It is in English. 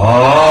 Oh.